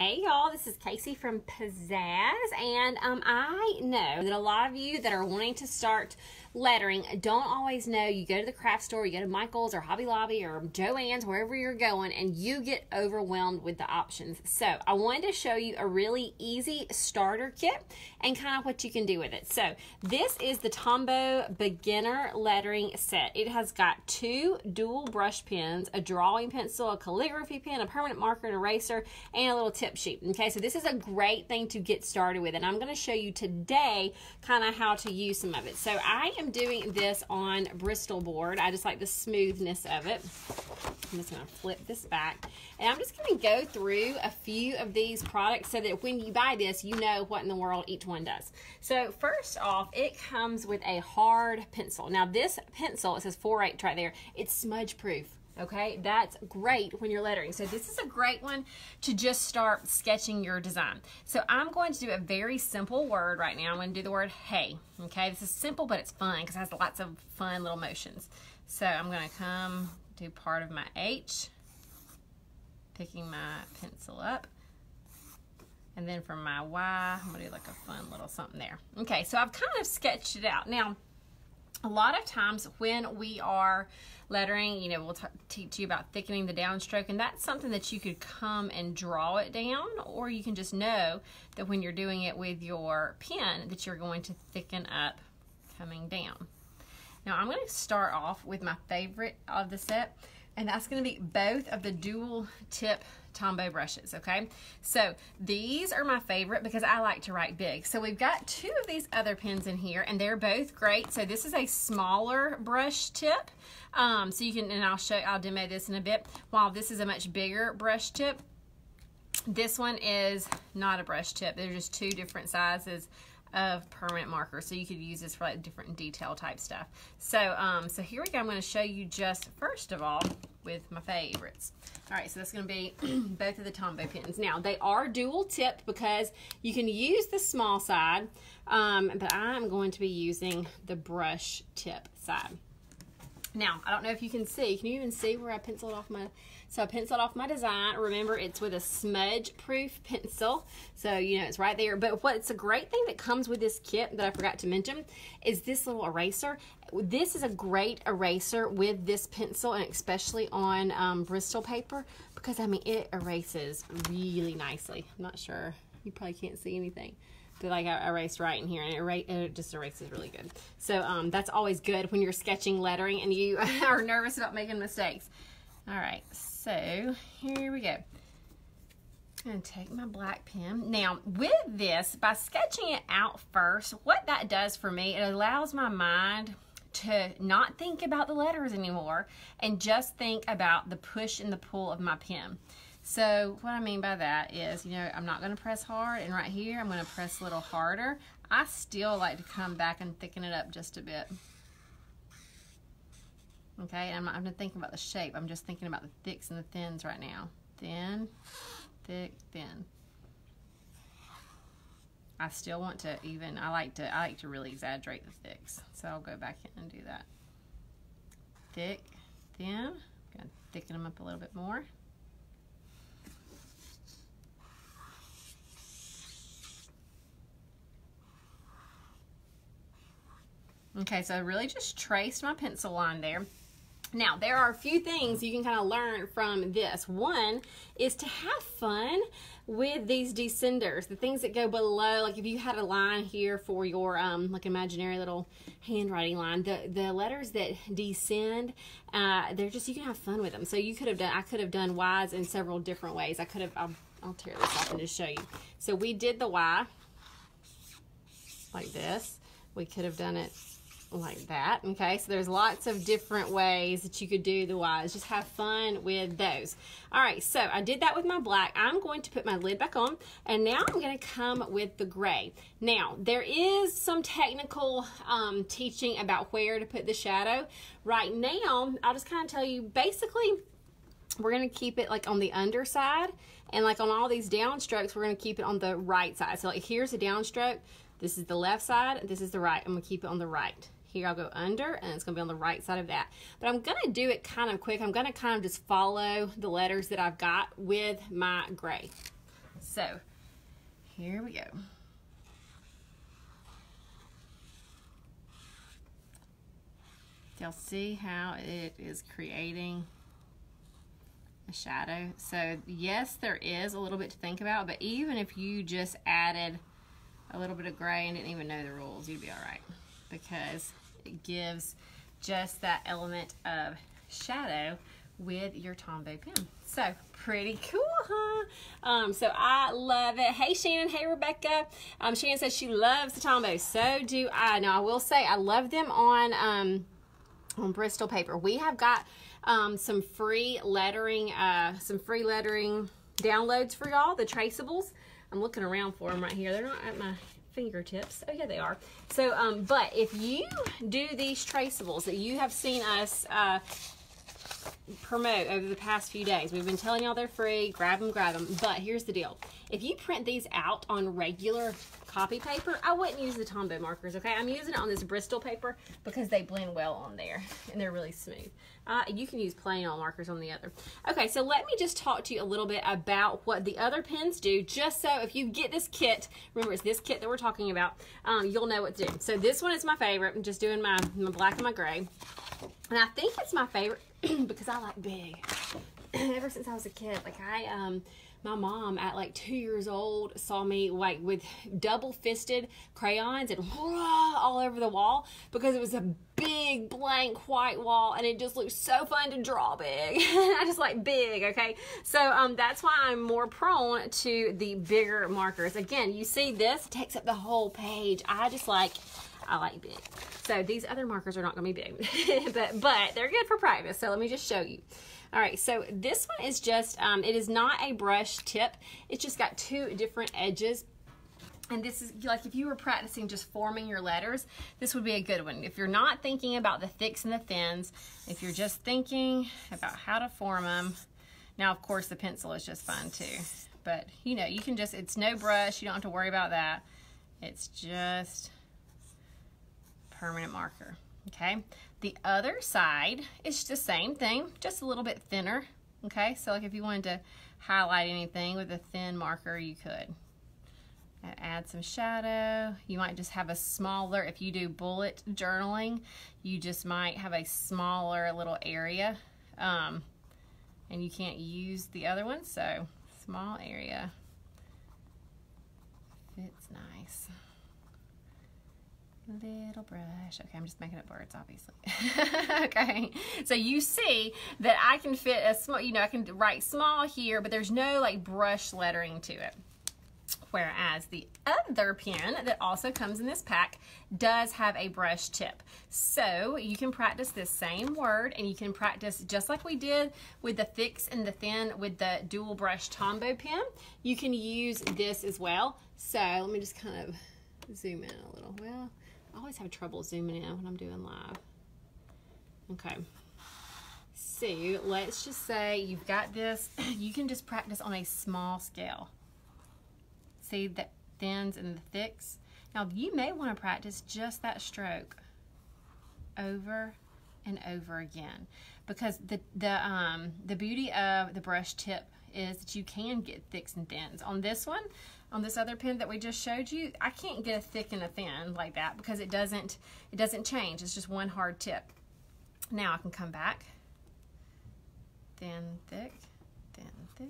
Hey y'all, this is Casey from P'zazz, and um, I know that a lot of you that are wanting to start lettering don't always know. You go to the craft store, you go to Michael's or Hobby Lobby or Joann's, wherever you're going, and you get overwhelmed with the options. So I wanted to show you a really easy starter kit and kind of what you can do with it. So this is the Tombow Beginner Lettering Set. It has got two dual brush pens, a drawing pencil, a calligraphy pen, a permanent marker, an eraser, and a little tip sheet. Okay, so this is a great thing to get started with, and I'm going to show you today kind of how to use some of it. So I am doing this on Bristol board. I just like the smoothness of it. I'm just going to flip this back. And I'm just going to go through a few of these products so that when you buy this, you know what in the world each one does. So first off, it comes with a hard pencil. Now this pencil, it says 4H right there, it's smudge proof okay? That's great when you're lettering. So this is a great one to just start sketching your design. So I'm going to do a very simple word right now. I'm going to do the word hey okay? This is simple but it's fun because it has lots of fun little motions. So I'm going to come do part of my H picking my pencil up. And then for my Y I'm going to do like a fun little something there. Okay so I've kind of sketched it out. Now a lot of times when we are lettering, you know, we'll teach you about thickening the downstroke, and that's something that you could come and draw it down, or you can just know that when you're doing it with your pen that you're going to thicken up coming down. Now I'm going to start off with my favorite of the set, and that's going to be both of the dual tip Tombow brushes, okay? So these are my favorite because I like to write big. So we've got two of these other pens in here and they're both great. So this is a smaller brush tip. Um, so you can, and I'll show, I'll demo this in a bit. While this is a much bigger brush tip, this one is not a brush tip. They're just two different sizes of permanent marker. So you could use this for like different detail type stuff. So, um, so here we go. I'm going to show you just first of all with my favorites. All right, so that's going to be both of the Tombow pins. Now, they are dual tipped because you can use the small side, um, but I'm going to be using the brush tip side. Now, I don't know if you can see. Can you even see where I penciled off my... So I penciled off my design. Remember, it's with a smudge-proof pencil. So, you know, it's right there. But what's a great thing that comes with this kit that I forgot to mention is this little eraser. This is a great eraser with this pencil, and especially on um, Bristol paper, because, I mean, it erases really nicely. I'm not sure. You probably can't see anything but like I erased right in here and it, it just erases really good. So um, that's always good when you're sketching lettering and you are nervous about making mistakes. All right, so here we go. I'm gonna take my black pen. Now with this, by sketching it out first, what that does for me, it allows my mind to not think about the letters anymore and just think about the push and the pull of my pen. So what I mean by that is, you know, I'm not going to press hard, and right here I'm going to press a little harder. I still like to come back and thicken it up just a bit. Okay, I'm not thinking about the shape. I'm just thinking about the thicks and the thins right now. Thin, thick, thin. I still want to even, I like to, I like to really exaggerate the thicks. So I'll go back in and do that. Thick, thin, gonna thicken them up a little bit more. Okay, so I really just traced my pencil line there. Now, there are a few things you can kind of learn from this. One is to have fun with these descenders, the things that go below. Like if you had a line here for your um, like imaginary little handwriting line, the, the letters that descend, uh, they're just, you can have fun with them. So you could have done, I could have done Y's in several different ways. I could have, I'll, I'll tear this off and just show you. So we did the Y like this. We could have done it like that okay? So there's lots of different ways that you could do the Y's just have fun with those. All right so I did that with my black. I'm going to put my lid back on and now I'm going to come with the gray. Now there is some technical um, teaching about where to put the shadow. Right now I'll just kind of tell you basically we're going to keep it like on the underside and like on all these downstrokes we're going to keep it on the right side. So like here's a downstroke this is the left side this is the right. I'm going to keep it on the right here I'll go under and it's going to be on the right side of that. But I'm going to do it kind of quick. I'm going to kind of just follow the letters that I've got with my gray. So here we go. Y'all see how it is creating a shadow? So yes, there is a little bit to think about, but even if you just added a little bit of gray and didn't even know the rules, you'd be all right because gives just that element of shadow with your Tombow pen. So pretty cool, huh? Um, so I love it. Hey Shannon, hey Rebecca. Um, Shannon says she loves the Tombow. So do I. Now I will say I love them on um, on Bristol paper. We have got um, some free lettering, uh, some free lettering downloads for y'all. The traceables. I'm looking around for them right here. They're not at my fingertips. Oh yeah, they are. So, um, but if you do these traceables that you have seen us uh, promote over the past few days. We've been telling y'all they're free. Grab them, grab them. But here's the deal. If you print these out on regular copy paper, I wouldn't use the Tombow markers, okay? I'm using it on this Bristol paper because they blend well on there and they're really smooth. Uh, you can use plain on markers on the other. Okay, so let me just talk to you a little bit about what the other pens do, just so if you get this kit, remember it's this kit that we're talking about, um, you'll know what to do. So this one is my favorite. I'm just doing my, my black and my gray. And I think it's my favorite because I like big. Ever since I was a kid, like I, um, my mom at like two years old saw me like with double fisted crayons and all over the wall because it was a big blank white wall and it just looked so fun to draw big. I just like big, okay? So um, that's why I'm more prone to the bigger markers. Again, you see this takes up the whole page. I just like I like big. So these other markers are not to be big, but, but they're good for practice. So let me just show you. All right, so this one is just, um, it is not a brush tip. It's just got two different edges. And this is like if you were practicing just forming your letters, this would be a good one. If you're not thinking about the thicks and the thins, if you're just thinking about how to form them, now of course the pencil is just fine too. But you know, you can just, it's no brush, you don't have to worry about that. It's just permanent marker, okay? The other side is the same thing, just a little bit thinner, okay? So like if you wanted to highlight anything with a thin marker, you could. Add some shadow. You might just have a smaller, if you do bullet journaling, you just might have a smaller little area. Um, and you can't use the other one, so small area fits nice little brush. Okay, I'm just making up words, obviously. okay, so you see that I can fit a small, you know, I can write small here, but there's no like brush lettering to it. Whereas the other pen that also comes in this pack does have a brush tip. So you can practice this same word and you can practice just like we did with the thicks and the thin with the dual brush Tombow pen. You can use this as well. So let me just kind of zoom in a little. Well, I always have trouble zooming in when I'm doing live. Okay. So let's just say you've got this. You can just practice on a small scale. See the thins and the thicks? Now you may want to practice just that stroke over and over again because the the um the beauty of the brush tip is that you can get thicks and thins. On this one, on this other pen that we just showed you, I can't get a thick and a thin like that because it doesn't, it doesn't change. It's just one hard tip. Now I can come back, thin, thick, thin, thick,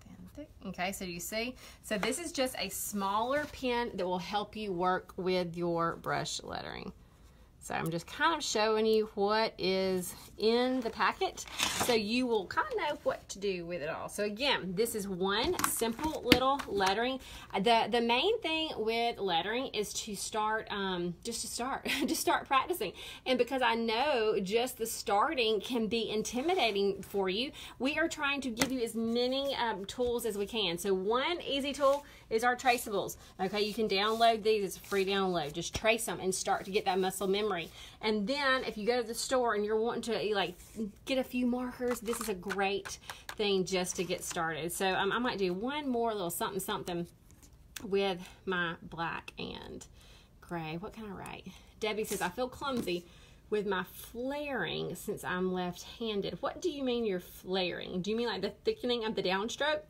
thin, thick. Okay, so you see? So this is just a smaller pen that will help you work with your brush lettering. So I'm just kind of showing you what is in the packet so you will kind of know what to do with it all. So again, this is one simple little lettering. The, the main thing with lettering is to start, um, just to start, just start practicing. And because I know just the starting can be intimidating for you, we are trying to give you as many um, tools as we can. So one easy tool is our traceables. Okay, you can download these. It's a free download. Just trace them and start to get that muscle memory. And then if you go to the store and you're wanting to like get a few markers, this is a great thing just to get started. So um, I might do one more little something something with my black and gray. What can I write? Debbie says, I feel clumsy with my flaring since I'm left-handed. What do you mean you're flaring? Do you mean like the thickening of the downstroke?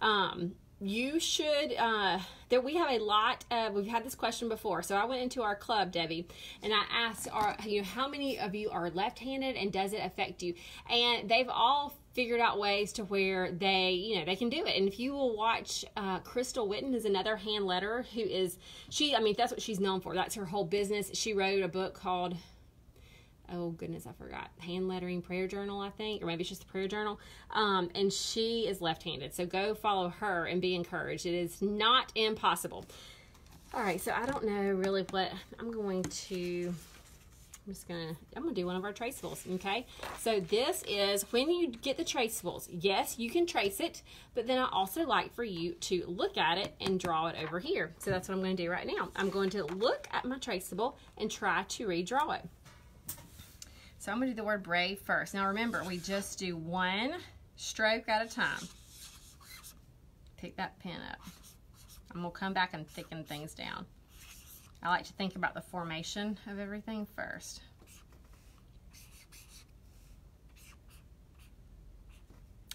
Um, you should uh there we have a lot of we've had this question before so i went into our club debbie and i asked are you know how many of you are left-handed and does it affect you? And they've all figured out ways to where they you know they can do it. And if you will watch uh, crystal witten is another hand letterer who is she i mean that's what she's known for. That's her whole business. She wrote a book called oh goodness, I forgot, hand lettering prayer journal, I think, or maybe it's just the prayer journal. Um, and she is left handed. So go follow her and be encouraged. It is not impossible. All right, so I don't know really what I'm going to. I'm just gonna, I'm gonna do one of our traceables, okay? So this is when you get the traceables, yes, you can trace it, but then I also like for you to look at it and draw it over here. So that's what I'm gonna do right now. I'm going to look at my traceable and try to redraw it. So I'm to do the word brave first. Now remember, we just do one stroke at a time. Pick that pen up. Going to come back and thicken things down. I like to think about the formation of everything first.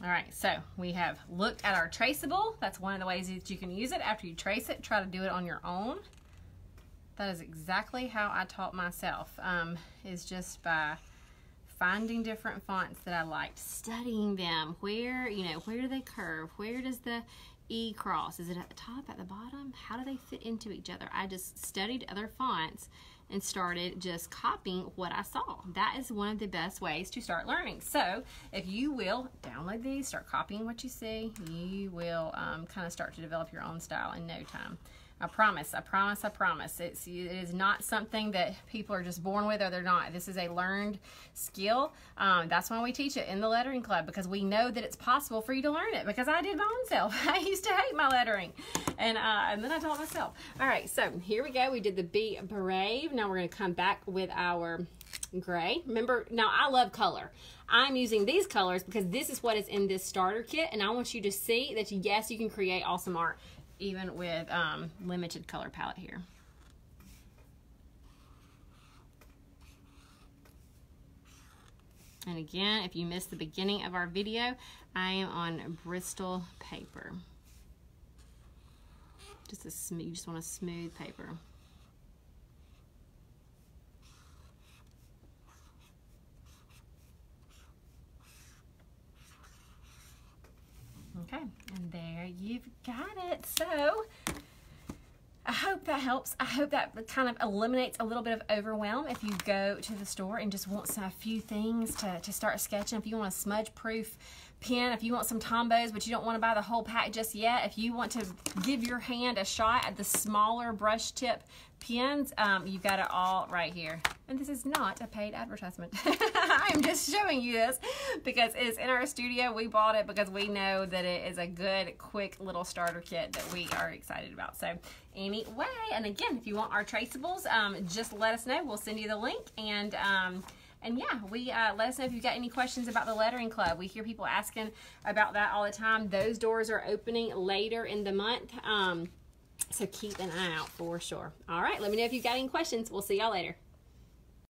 All right, so we have looked at our traceable. That's one of the ways that you can use it. After you trace it, try to do it on your own. That is exactly how I taught myself, um, is just by finding different fonts that I liked, studying them. Where, you know, where do they curve? Where does the E cross? Is it at the top, at the bottom? How do they fit into each other? I just studied other fonts and started just copying what I saw. That is one of the best ways to start learning. So if you will download these, start copying what you see, you will um, kind of start to develop your own style in no time. I promise, I promise, I promise. It's, it is not something that people are just born with or they're not. This is a learned skill. Um, that's why we teach it in the lettering club because we know that it's possible for you to learn it because I did my own self. I used to hate my lettering and, uh, and then I taught myself. All right, so here we go. We did the Be Brave. Now we're going to come back with our gray. Remember, now I love color. I'm using these colors because this is what is in this starter kit and I want you to see that yes, you can create awesome art even with um, limited color palette here. And again, if you missed the beginning of our video, I am on Bristol paper. Just a smooth, you just want a smooth paper. Okay, and there you've got it. So, I hope that helps. I hope that kind of eliminates a little bit of overwhelm if you go to the store and just want some, a few things to, to start sketching. If you want a smudge proof pen, if you want some Tombows but you don't want to buy the whole pack just yet, if you want to give your hand a shot at the smaller brush tip pens, um, you've got it all right here. And this is not a paid advertisement. I'm just showing you this because it's in our studio. We bought it because we know that it is a good, quick little starter kit that we are excited about. So anyway, and again, if you want our traceables, um, just let us know. We'll send you the link and um, and yeah, we uh, let us know if you've got any questions about the lettering club. We hear people asking about that all the time. Those doors are opening later in the month. Um, so keep an eye out for sure. All right, let me know if you've got any questions. We'll see y'all later.